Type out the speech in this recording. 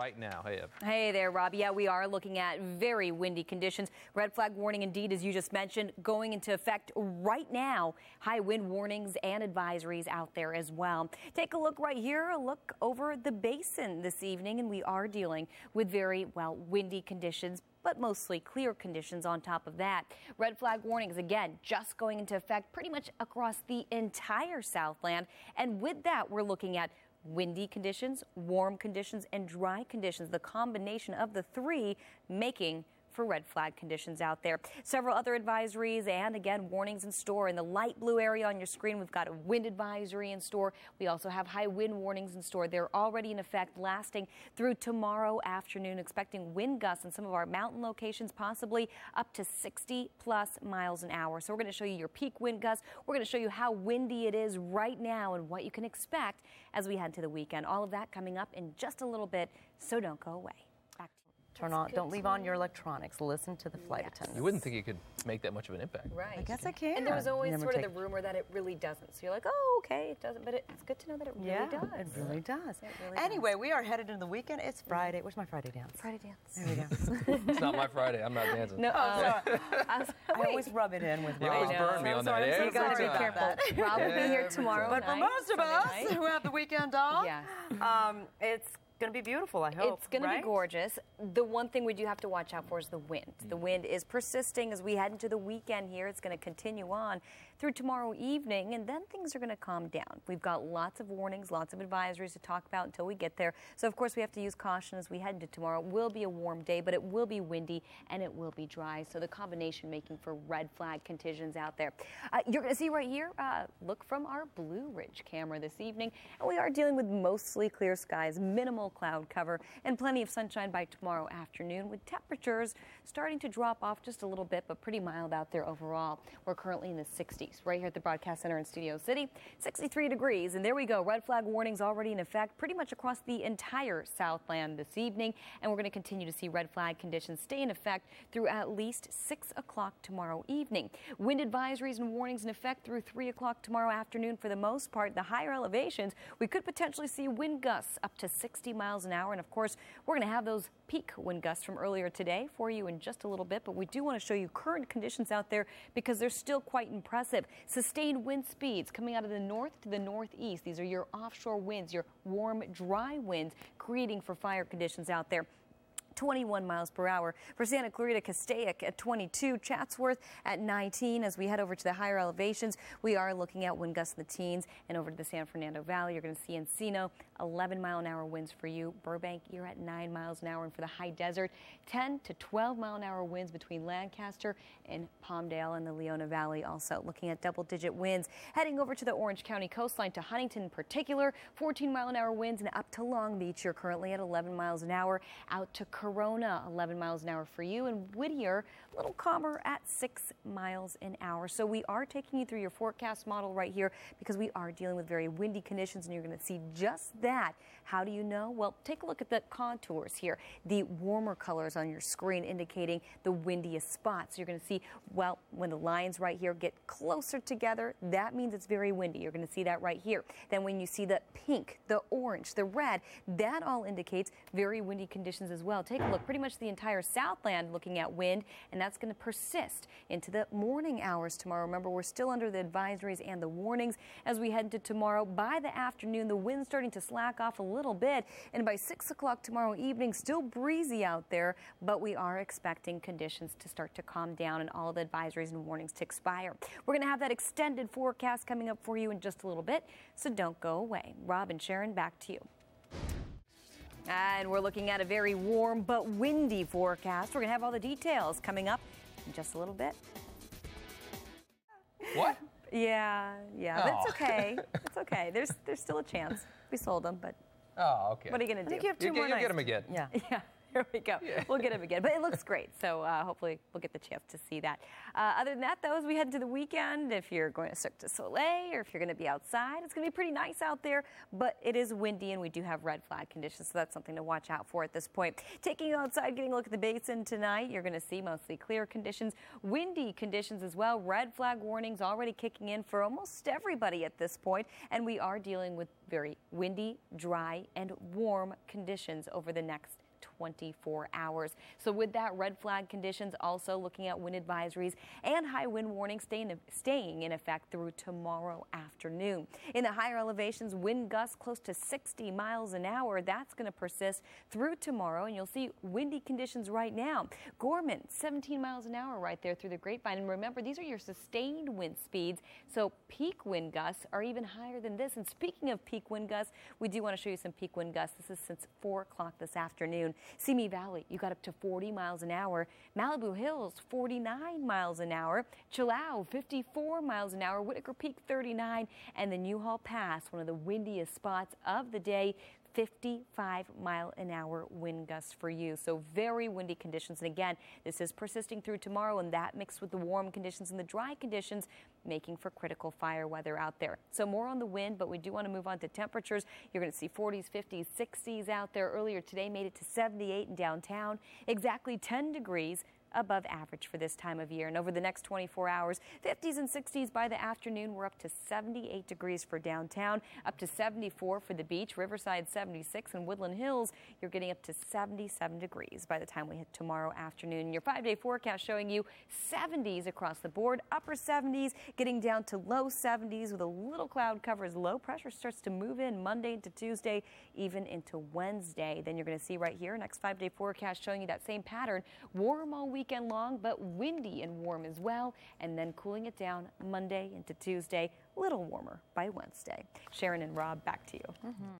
right now. Hey, Ev. Hey there, Rob. Yeah, we are looking at very windy conditions. Red flag warning, indeed, as you just mentioned, going into effect right now. High wind warnings and advisories out there as well. Take a look right here, a look over the basin this evening, and we are dealing with very, well, windy conditions but mostly clear conditions on top of that. Red flag warnings, again, just going into effect pretty much across the entire Southland. And with that, we're looking at windy conditions, warm conditions, and dry conditions. The combination of the three making for red flag conditions out there. Several other advisories and again warnings in store. In the light blue area on your screen, we've got a wind advisory in store. We also have high wind warnings in store. They're already in effect lasting through tomorrow afternoon, expecting wind gusts in some of our mountain locations, possibly up to 60 plus miles an hour. So we're going to show you your peak wind gusts. We're going to show you how windy it is right now and what you can expect as we head to the weekend. All of that coming up in just a little bit, so don't go away. Back to you. Turn on. Don't leave on your electronics. Listen to the flight Yes. attendants. You wouldn't think it could make that much of an impact. Right. I guess I can. And there was always Never sort of the rumor that it really doesn't. So you're like, oh, okay, it doesn't. But it's good to know that it really Yeah, does. it really does. It really anyway, we are headed into the weekend. It's Friday. Where's my Friday dance? Friday dance. There we go. It's not my Friday. I'm not dancing. No, uh, I, was- I always rub it in with You always Rob. burn me on that. I'm so you got to be sorry time. about careful. that. Rob will be here tomorrow. But for most of us who have the weekend off, Yeah. um, it's going to be beautiful, I hope. It's going to be gorgeous. The one thing we do have to watch out for is the wind. The mm. wind is persisting as we head into the weekend here. It's going to continue on through tomorrow evening, and then things are going to calm down. We've got lots of warnings, lots of advisories to talk about until we get there. So, of course, we have to use caution as we head into tomorrow. It will be a warm day, but it will be windy and it will be dry. So, the combination making for red flag conditions out there. Uh, you're going to see right here, uh, look from our Blue Ridge camera this evening. And we are dealing with mostly clear skies, minimal cloud cover, and plenty of sunshine by tomorrow afternoon, with temperatures starting to drop off just a little bit, but pretty mild out there overall. We're currently in the 60s right here at the Broadcast Center in Studio City, 63 degrees. And there we go. Red flag warnings already in effect pretty much across the entire Southland this evening. And we're going to continue to see red flag conditions stay in effect through at least 6 o'clock tomorrow evening. Wind advisories and warnings in effect through 3 o'clock tomorrow afternoon for the most part. The higher elevations, we could potentially see wind gusts up to 60 miles an hour. And of course, we're going to have those peak wind gusts from earlier today for you in just a little bit. But we do want to show you current conditions out there because they're still quite impressive. Sustained wind speeds coming out of the north to the northeast. These are your offshore winds, your warm, dry winds creating for fire conditions out there. 21 miles per hour. For Santa Clarita, Castaic at 22, Chatsworth at 19. As we head over to the higher elevations, we are looking at wind gusts in the teens and over to the San Fernando Valley. You're going to see Encino, 11 mile an hour winds for you. Burbank, you're at 9 miles an hour. And for the high desert, 10 to 12 mile an hour winds between Lancaster and Palmdale and the Leona Valley. Also looking at double digit winds. Heading over to the Orange County coastline to Huntington in particular, 14 mile an hour winds and up to Long Beach. You're currently at 11 miles an hour. Out to Corona, 11 miles an hour for you, and Whittier, a little calmer at 6 miles an hour. So we are taking you through your forecast model right here because we are dealing with very windy conditions, and you're going to see just that. How do you know? Well, take a look at the contours here. The warmer colors on your screen indicating the windiest spots. You're going to see, well, when the lines right here get closer together, that means it's very windy. You're going to see that right here. Then when you see the pink, the orange, the red, that all indicates very windy conditions as well. Take a look, pretty much the entire Southland looking at wind, and that's going to persist into the morning hours tomorrow. Remember, we're still under the advisories and the warnings as we head into tomorrow. By the afternoon, the wind's starting to slack off a little bit, and by 6 o'clock tomorrow evening, still breezy out there, but we are expecting conditions to start to calm down and all the advisories and warnings to expire. We're going to have that extended forecast coming up for you in just a little bit, so don't go away. Rob and Sharon, back to you. And we're looking at a very warm but windy forecast. We're going to have all the details coming up in just a little bit. What? Yeah, yeah, but Oh. it's okay. It's okay. There's there's still a chance. We sold them, but Oh, okay. what are you going I to think do? you have two You more get- you'll nights. get 'em again. Yeah. yeah, there we go. Yeah. We'll get him again. But it looks great. So uh, hopefully we'll get the chance to see that. Uh, other than that, though, as we head into the weekend, if you're going to Cirque du Soleil or if you're going to be outside, it's going to be pretty nice out there. But it is windy and we do have red flag conditions. So that's something to watch out for at this point. Taking you outside, getting a look at the basin tonight, you're going to see mostly clear conditions, windy conditions as well. Red flag warnings already kicking in for almost everybody at this point, And we are dealing with very windy, dry, and warm conditions over the next 24 hours. So with that, red flag conditions also looking at wind advisories and high wind warnings staying, staying in effect through tomorrow afternoon. In the higher elevations, wind gusts close to 60 miles an hour. That's going to persist through tomorrow, and you'll see windy conditions right now. Gorman, 17 miles an hour right there through the grapevine. And remember, these are your sustained wind speeds, so peak wind gusts are even higher than this. And speaking of peak wind gusts, we do want to show you some peak wind gusts. This is since 4 o'clock this afternoon. Simi Valley, you got up to 40 miles an hour. Malibu Hills, 49 miles an hour. Chilao, 54 miles an hour. Whitaker Peak, 39. And the Newhall Pass, one of the windiest spots of the day, 55 mile an hour wind gusts for you. So very windy conditions. And again, this is persisting through tomorrow and that mixed with the warm conditions and the dry conditions making for critical fire weather out there. So more on the wind, but we do want to move on to temperatures. You're going to see 40s, 50s, 60s out there earlier today, made it to 78 in downtown, exactly 10 degrees above average for this time of year. And over the next 24 hours, 50s and 60s by the afternoon. We're up to 78 degrees for downtown, up to 74 for the beach, Riverside 76, and Woodland Hills. You're getting up to 77 degrees by the time we hit tomorrow afternoon. Your five day forecast showing you 70s across the board, upper 70s, getting down to low 70s with a little cloud cover as low pressure starts to move in Monday into Tuesday, even into Wednesday. Then you're going to see right here, next five day forecast showing you that same pattern. Warm all week weekend long, but windy and warm as well. And then cooling it down Monday into Tuesday, little warmer by Wednesday. Sharon and Rob, back to you. Mm -hmm.